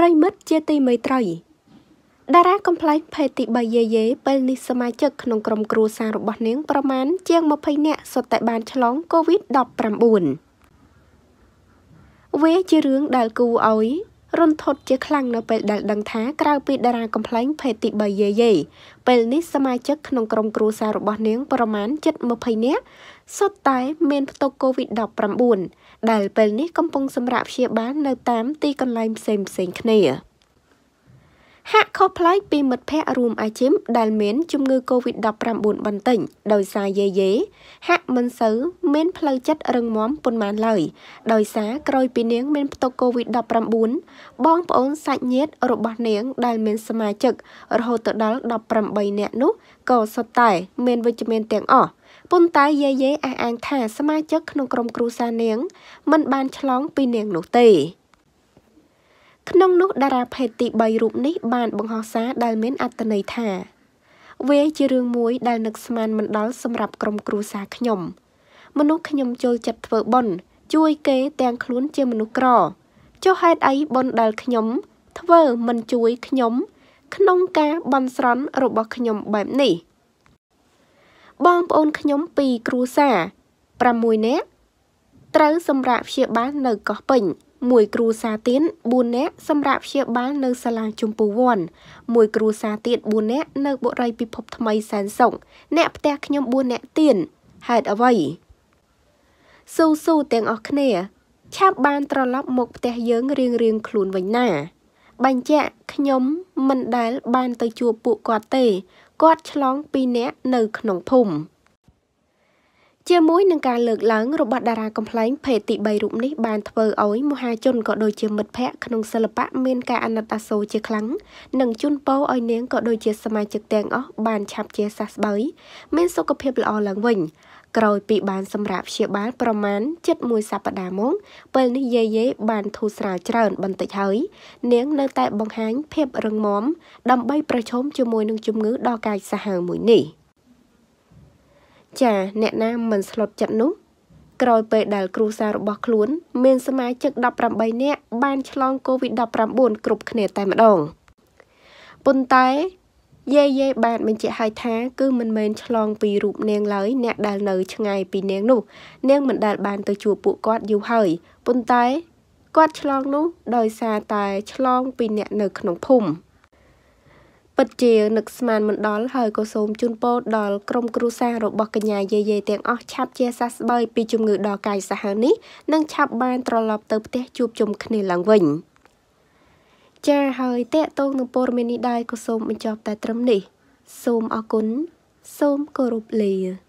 ប្រិមិត្តជាទីមេត្រីតារាកំ pl ែងភេទទី3យេយេពេលនេះសមាជិកក្នុងក្រុមគ្រួសាររបស់នាងប្រមាណជាង20នាក់សុទ្ធតែបានឆ្លង COVID-19 វាជារឿងដែលគួរឲ្យ រន្ធត់ជាខ្លាំងនៅពេលដែលដឹងថាក្រៅពីតារាកំ pl ែងភេទទី3យេយេពេលនេះសមាជិកក្នុងក្រុមគ្រួសាររបស់នាងប្រមាណជិត20នាក់សុទ្ធតែមានផ្ទុក COVID-19 ដែលពេលនេះកំពុងសម្រាកព្យាបាលនៅតាមទីកន្លែងផ្សេងៗគ្នា ហាក់ខុសប្លែកពីមិត្តភ័ក្តិរួមអាជីពដែលមានជំងឺ Covid-19 បន្តិចដោយសារយេយេហាក់មិនសូវមានផ្លូវចិត្តរឹងមាំប៉ុន្មានឡើយដោយសារក្រោយពីនាងមានផ្ទុក Covid-19 បងប្អូនសាច់ញាតិរបស់នាងដែលមានសមាជិករហូតដល់18នាក់នោះក៏សុទ្ធតែមានវិជ្ជមានទាំងអស់ប៉ុន្តែយាយេអះអាងថាសមាជិកក្នុងក្រុមគ្រួសារនាងមិនបានឆ្លងពីនាងនោះទេ ក្នុងនោះតារាភេទទី3រូបនេះបានបង្ហោះសារដែលមានអត្ថន័យថាវាជារឿងមួយដែលនឹកស្មានមិនដល់សម្រាប់ក្រុមគ្រួសារខ្ញុំមនុស្សខ្ញុំចូលចិត្តធ្វើបុណ្យជួយគេទាំងខ្លួនជាមនុស្សក្រចុះហេតុអីបុណ្យដែលខ្ញុំ ធ្វើមិនជួយខ្ញុំ ក្នុងការបន់ស្រន់របស់ខ្ញុំបែបនេះ បងប្អូនខ្ញុំពីរគ្រួសារ6នាក់ត្រូវសម្រាប់ព្យាបាលនៅកោះពេញ មួយគ្រួសារទៀត4នាក់សម្រាប់ព្យាបាលនៅសាលាជំពូវ័នមួយគ្រួសារទៀត4នាក់នៅបុរីពិភពថ្មីសែនសុខអ្នកផ្ទះខ្ញុំ4នាក់ទៀតហេតុអ្វីស៊ូស៊ូទាំងអស់គ្នាឆាប់បានត្រឡប់មកផ្ទះយើងរៀងរៀងខ្លួនវិញណាបញ្ជាក់ខ្ញុំមិនដែលបានទៅជួបពួកគាត់ទេគាត់ឆ្លងពីអ្នកនៅក្នុងភូមិ ជាមួយនឹងការលើកឡើងរបស់តារាកំ pl ែងភេទទី3រូបនេះបានធ្វើឲ្យមហាជនក៏ដូចជាមិត្តភ័ក្តិក្នុងសិល្បៈមានការអាណិតអាសូរជាខ្លាំងនិងជូនពរឲ្យនាងក៏ដូចជាសមាជិកទាំងអស់បានឆាប់ជាសះស្បើយមានសុខភាពល្អឡើងវិញក្រោយពីបានសម្រាប់ព្យាបាលប្រមាណជិតមួយសប្តាហ៍មកពេលនេះយាយេបានធូរស្រាលច្រើនបន្តិចហើយ នាងនៅតែបង្ហាញភាពរឹងមាំដើម្បីប្រឈមជាមួយនឹងជំងឺដ៏កាចសាហាវមួយនេះ ចាអ្នកណាមិនស្លុតចិត្តនោះក្រោយពេលដែលគ្រួសាររបស់ខ្លួន មានសមាជិក18នាក់បានឆ្លង COVID-19 គ្រប់គ្នាតែម្ដងប៉ុន្តែយេយេបានបញ្ជាក់ឲ្យថាគឺមិនមែនឆ្លងពីរូបនាងឡើយអ្នកដែលនៅឆ្ងាយពីនាងនោះ នាងមិនដែលបានទៅជួបពួកគាត់យូរហើយប៉ុន្តែគាត់ឆ្លងនោះដោយសារតែឆ្លងពីអ្នកនៅក្នុងភូមិ ពិតជានឹកស្មានមិនដល់ហើយក៏សូមជូនពរដល់ក្រុមគ្រួសាររបស់កញ្ញាយាយយាយទាំងអស់ឆាប់ជាសះស្បើយពីជំងឺដ៏កាយសាហាវនេះនិងឆាប់បានត្រឡប់ទៅផ្ទះជួបជុំគ្នាឡើងវិញចាហើយតេតងនឹងព័ត៌មាននេះដែរក៏សូមបញ្ចប់តែត្រឹមនេះ សូមអរគុណសូមគោរពលា